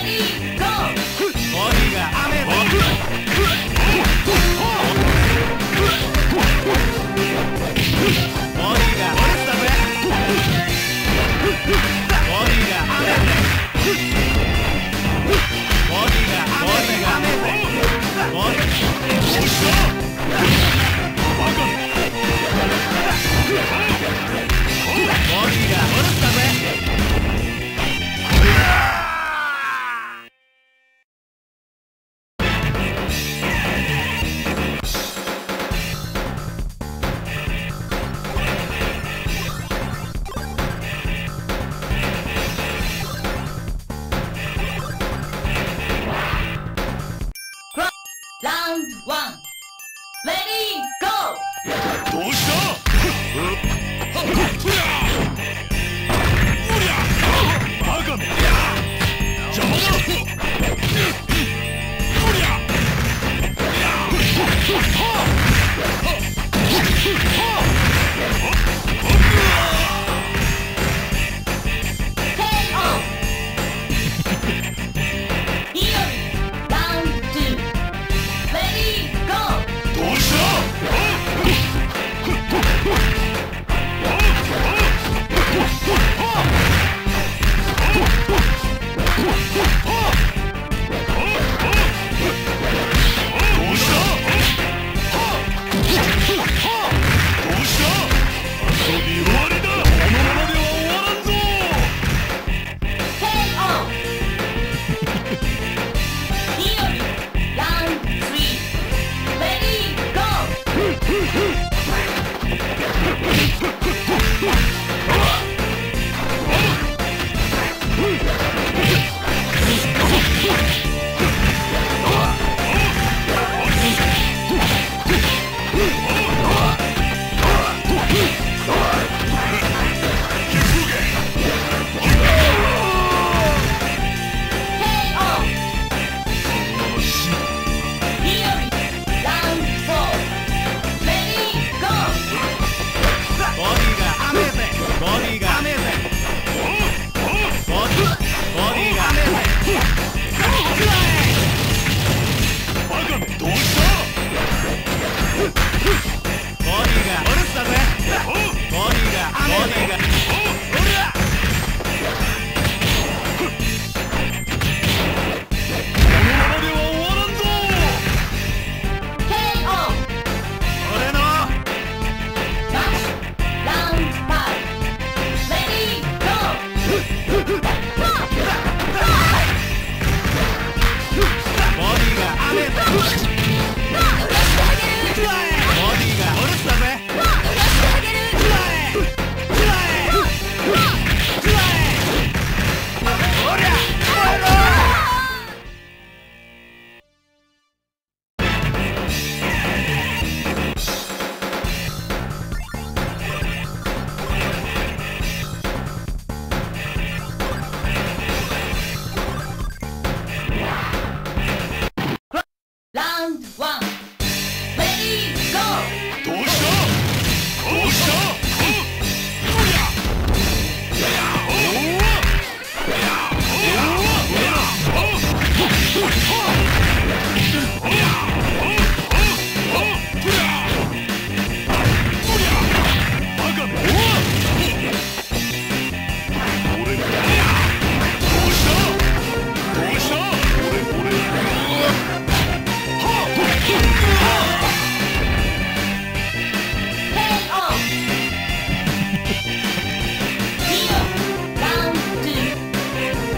ゴー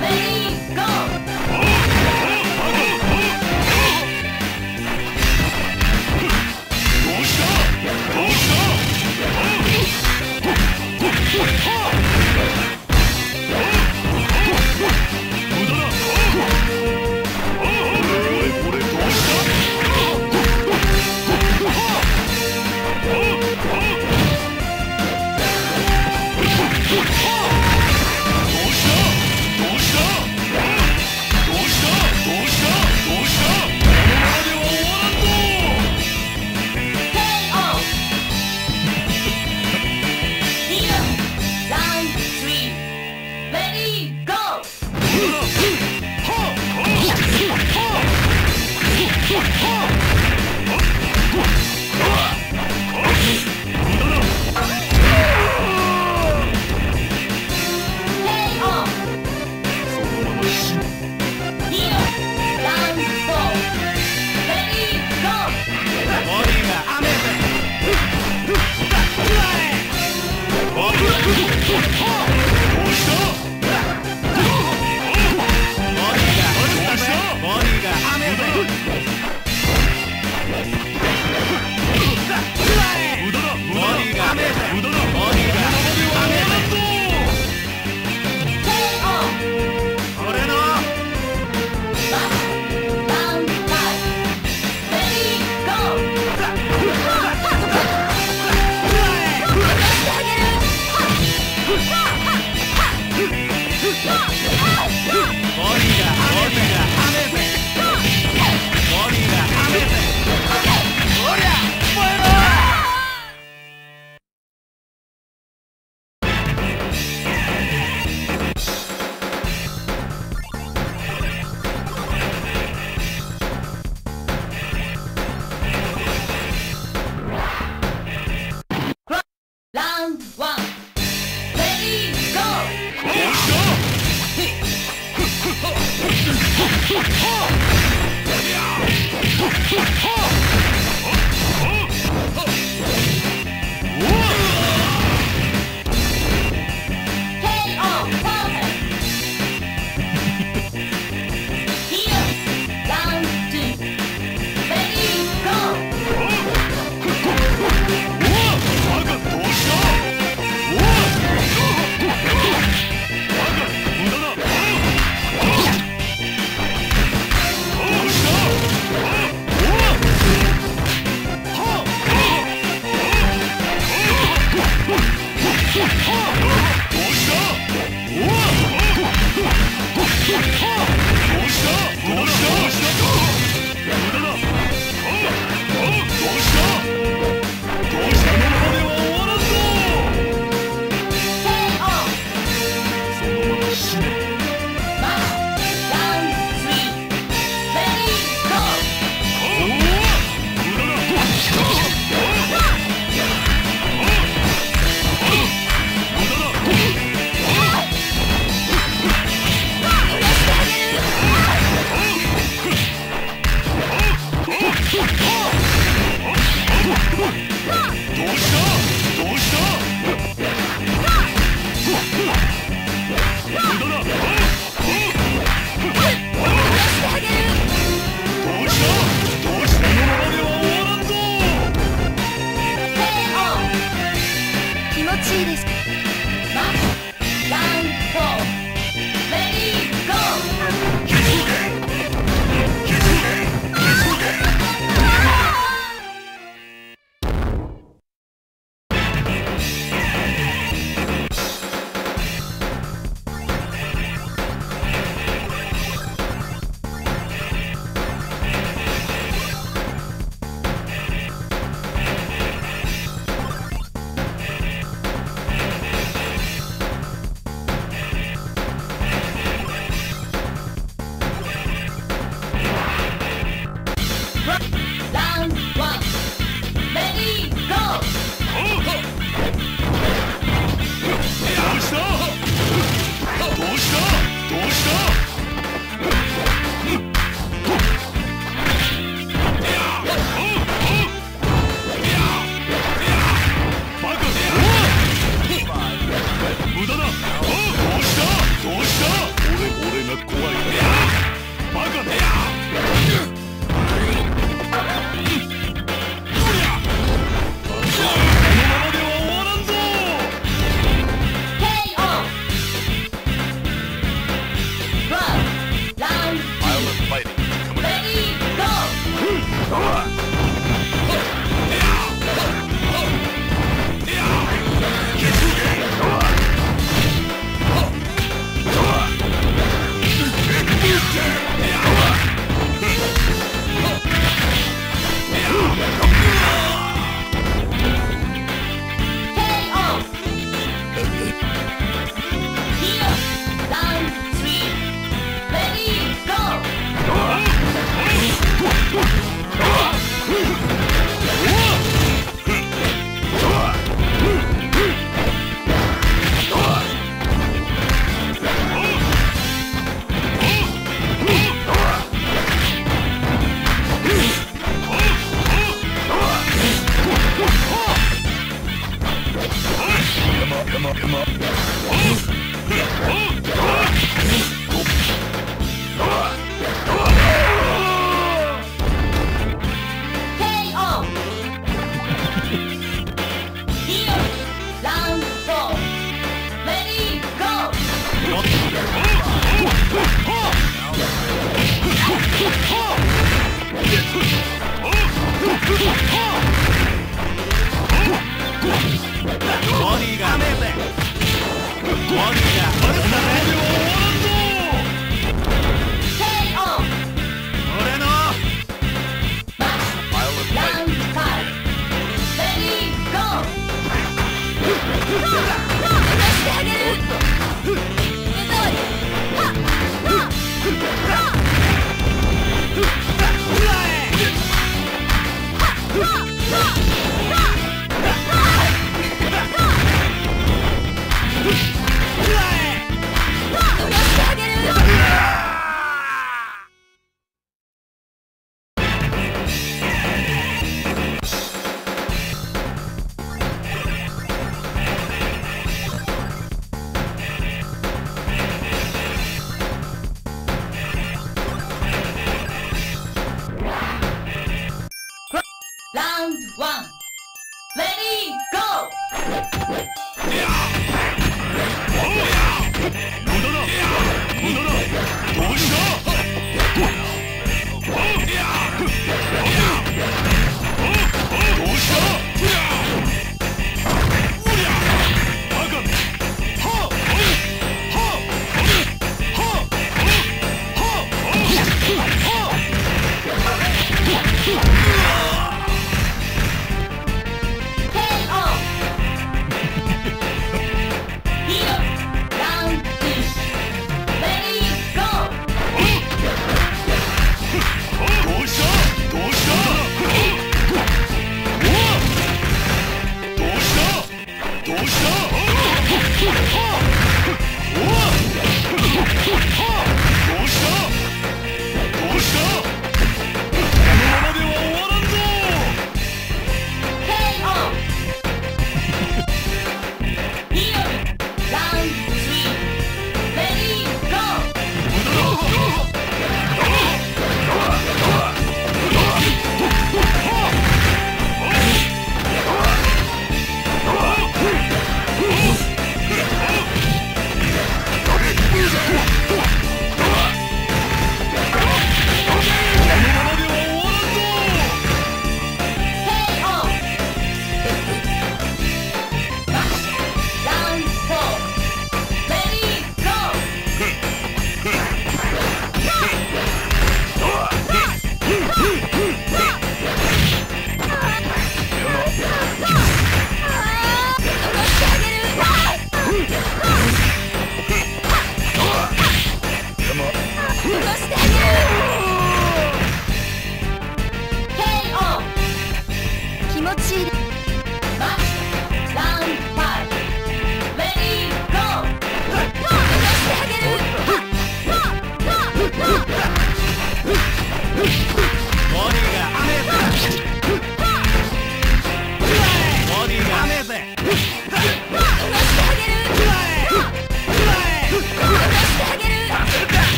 Make